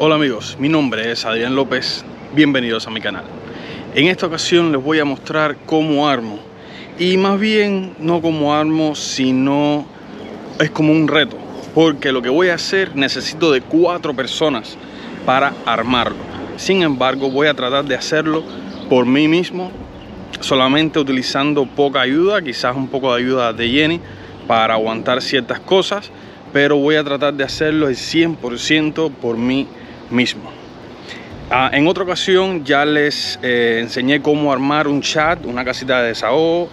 Hola amigos, mi nombre es Adrián López, bienvenidos a mi canal. En esta ocasión les voy a mostrar cómo armo y más bien no como armo sino es como un reto porque lo que voy a hacer necesito de cuatro personas para armarlo. Sin embargo voy a tratar de hacerlo por mí mismo solamente utilizando poca ayuda, quizás un poco de ayuda de Jenny para aguantar ciertas cosas pero voy a tratar de hacerlo el 100% por mí mismo. Ah, en otra ocasión ya les eh, enseñé cómo armar un chat, una casita de desahogo,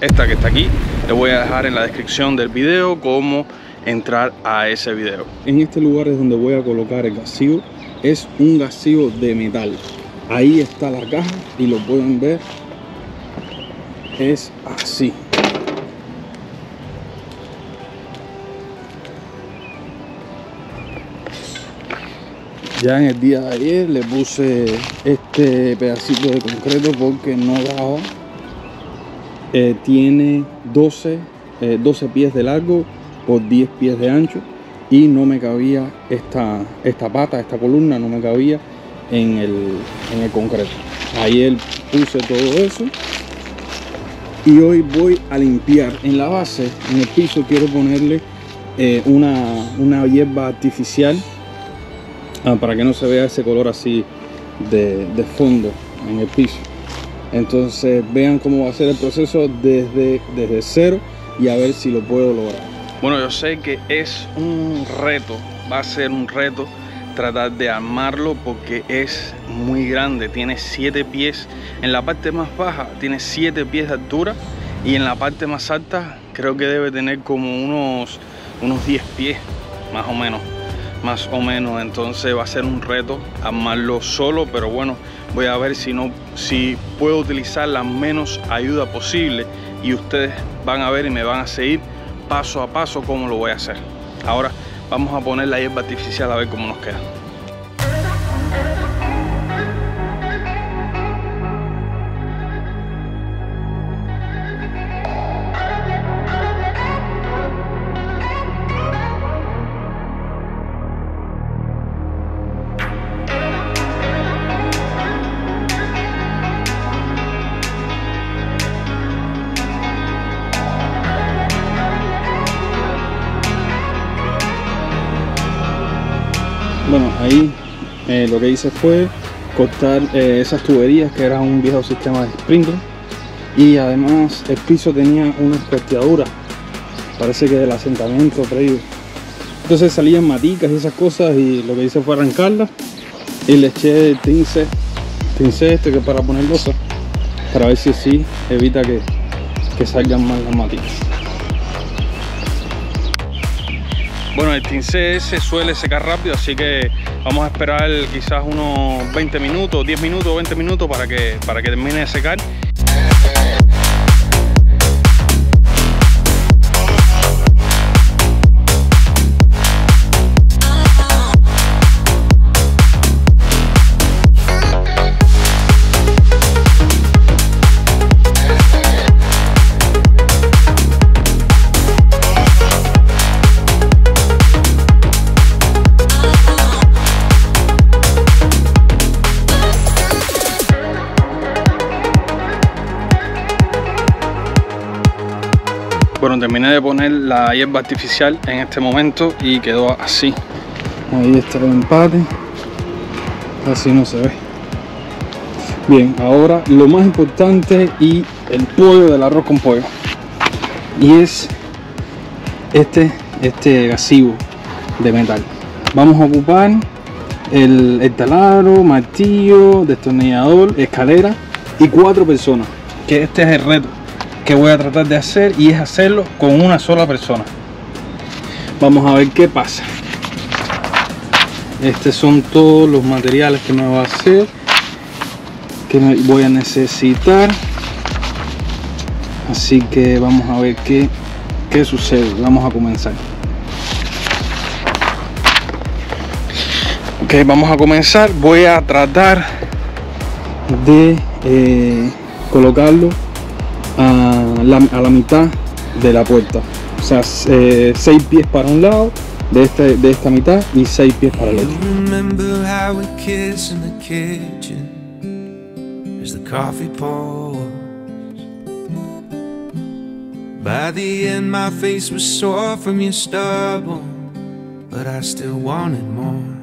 esta que está aquí. Les voy a dejar en la descripción del video cómo entrar a ese video. En este lugar es donde voy a colocar el gasío. Es un gasío de metal. Ahí está la caja y lo pueden ver. Es así. Ya en el día de ayer le puse este pedacito de concreto porque no daba. Eh, tiene 12, 12 eh, pies de largo por 10 pies de ancho y no me cabía esta, esta pata, esta columna, no me cabía en el, en el concreto. Ayer puse todo eso y hoy voy a limpiar en la base, en el piso quiero ponerle eh, una, una hierba artificial Ah, para que no se vea ese color así de, fondo en el piso. Entonces vean cómo va a ser el proceso desde, desde cero y a ver si lo puedo lograr. Bueno yo sé que es un reto va a ser un reto tratar de armarlo porque es muy grande. Tiene 7 pies. En la parte más baja tiene 7 pies de altura y en la parte más alta creo que debe tener como unos unos 10 pies más o menos más o menos entonces va a ser un reto armarlo solo pero bueno voy a ver si no si puedo utilizar la menos ayuda posible y ustedes van a ver y me van a seguir paso a paso cómo lo voy a hacer. Ahora vamos a poner la hierba artificial a ver cómo nos queda ahí eh, lo que hice fue cortar eh, esas tuberías que eran un viejo sistema de sprinkler. Y además el piso tenía una cuesteadura parece que del asentamiento previo entonces salían maticas y esas cosas y lo que hice fue arrancarlas y le eché el tince tince este que para poner losas para ver si así evita que, que salgan más las maticas Bueno, el tincé se suele secar rápido, así que vamos a esperar quizás unos 20 minutos, 10 minutos, 20 minutos para que, para que termine de secar. Bueno, terminé de poner la hierba artificial en este momento y quedó así. Ahí está el empate. Así no se ve. Bien, ahora lo más importante y el pollo del arroz con pollo. Y es este, este gasivo de metal. Vamos a ocupar el, el taladro, martillo, destornillador, escalera y cuatro personas. Que este es el reto que voy a tratar de hacer y es hacerlo con una sola persona. Vamos a ver qué pasa. Estos son todos los materiales que me va a hacer que voy a necesitar. Así que vamos a ver qué, qué sucede. Vamos a comenzar. Ok vamos a comenzar. Voy a tratar de eh, colocarlo a la, mitad de la puerta o sea 6 eh, pies para un lado de, este, de esta mitad y 6 pies para el otro. By the end, my face was sore from your stubble, but I still wanted more.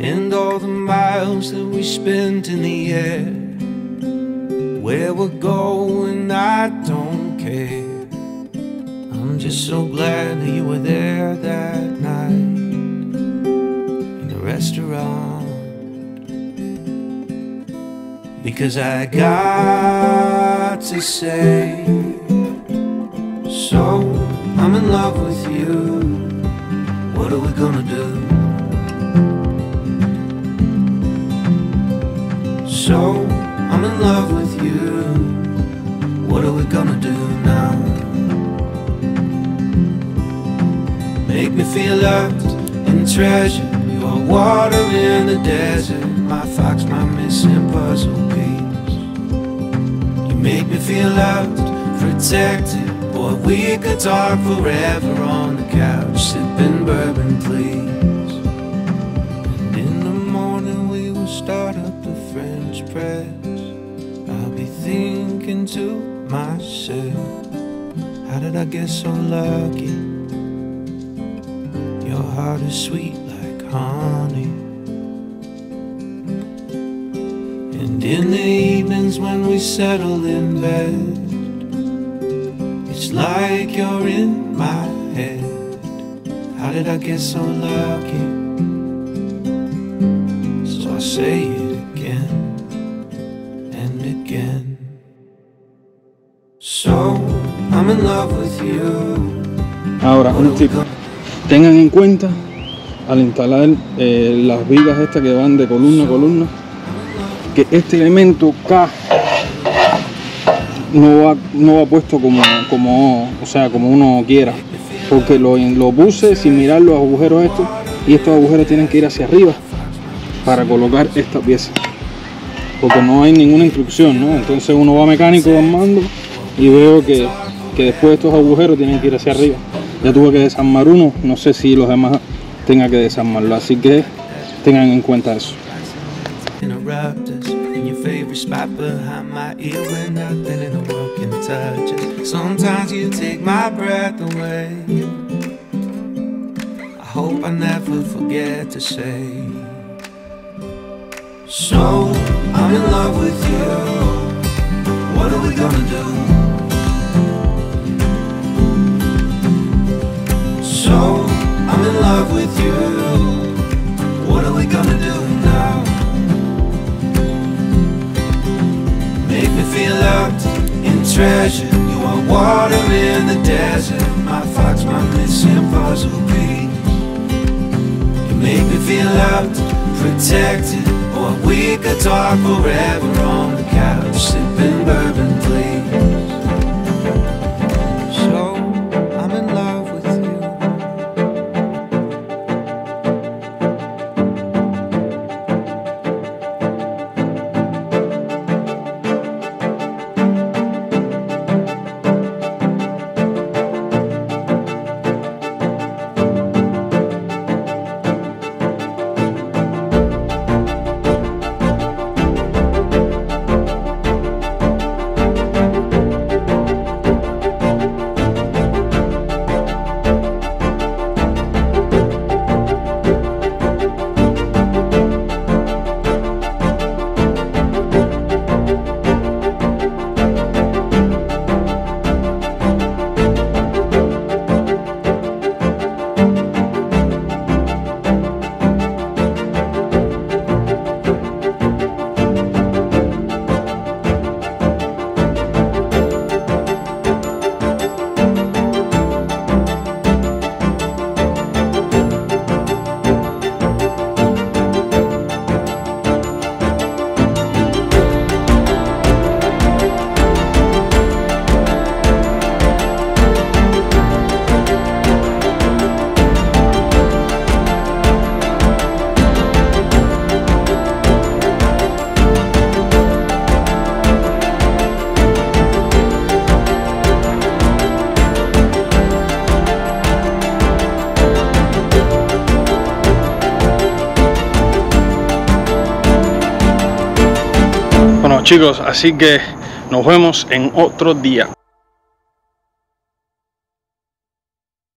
And all the miles that we spent in the air, where we're going, I don't care. I'm just so glad that you were there that night in the restaurant. Because I got to say, so I'm in love with you. What are we gonna do? So I'm in love with you. What are we gonna do now? Make me feel loved and treasured. You are water in the desert. My fox, my missing puzzle piece. You make me feel loved, protected. Boy, we could talk forever on the couch, sipping bourbon, please. And in the morning we will start up the French press. Thinking to myself, how did I get so lucky? Your heart is sweet like honey. And in the evenings when we settle in bed, it's like you're in my head. How did I get so lucky? So I say it Ahora, un tip. Tengan en cuenta al instalar eh, las vigas estas que van de columna a columna que este elemento K no va, no va puesto como, como, o sea, como uno quiera. Porque lo, lo puse sin mirar los agujeros estos y estos agujeros tienen que ir hacia arriba para colocar esta pieza. Porque no hay ninguna instrucción, ¿no? Entonces uno va mecánico armando y veo que, después estos agujeros tienen que ir hacia arriba. Ya tuve que desarmar uno, no sé si los demás tenga que desarmarlo, así que tengan en cuenta eso. favorite spot behind my ear when nothing in the world can touch us. Sometimes you take my breath away. I hope I never forget to say. So I'm in love with you. What are we gonna do? And treasured. You are water in the desert. My fox, my missing puzzle piece. You make me feel loved, protected. Boy, we could talk forever on the couch, sipping bourbon, chicos, así que nos vemos en otro día.